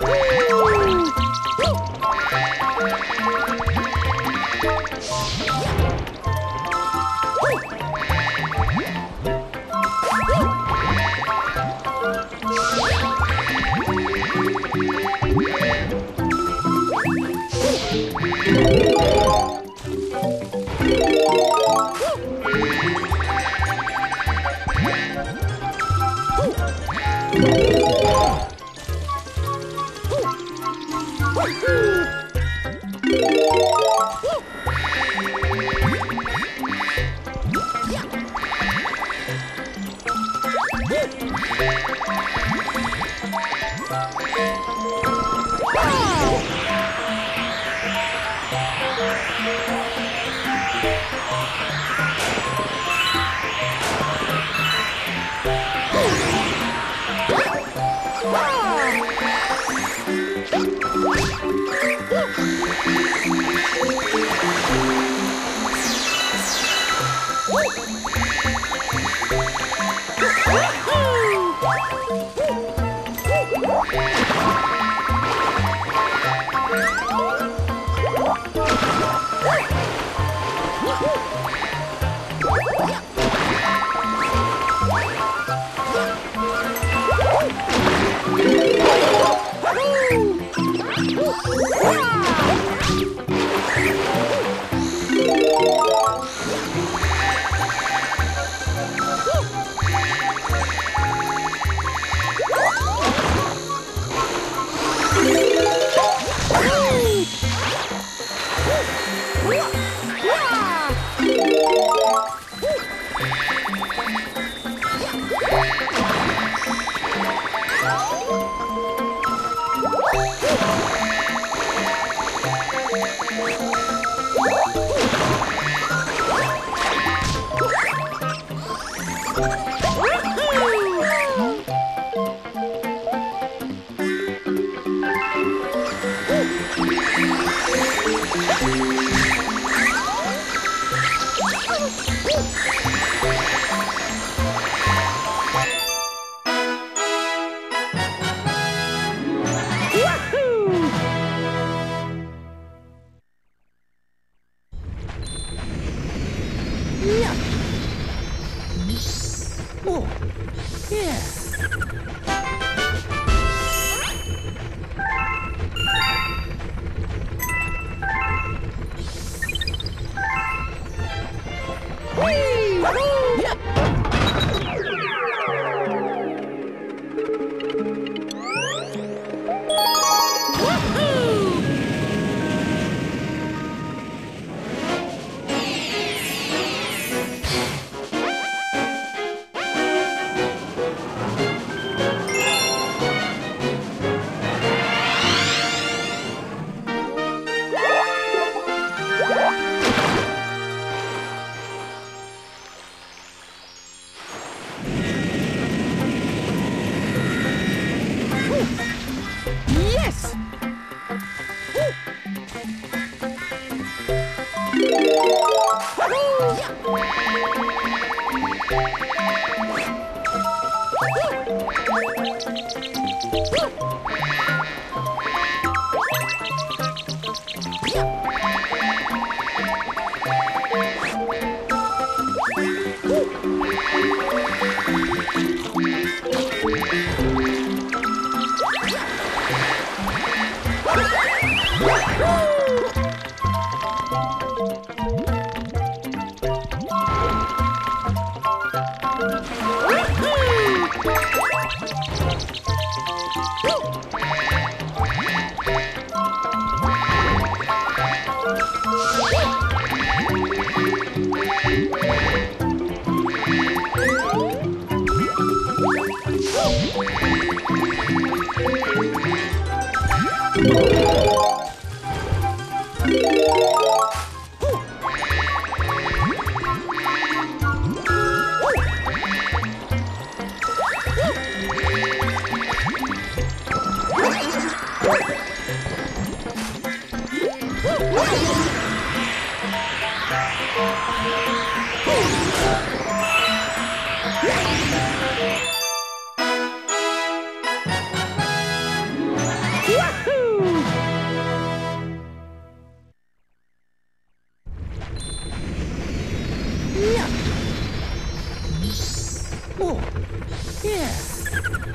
Woo! Uh! 哇 Oh, yeah. Yes! Música Oh, yeah.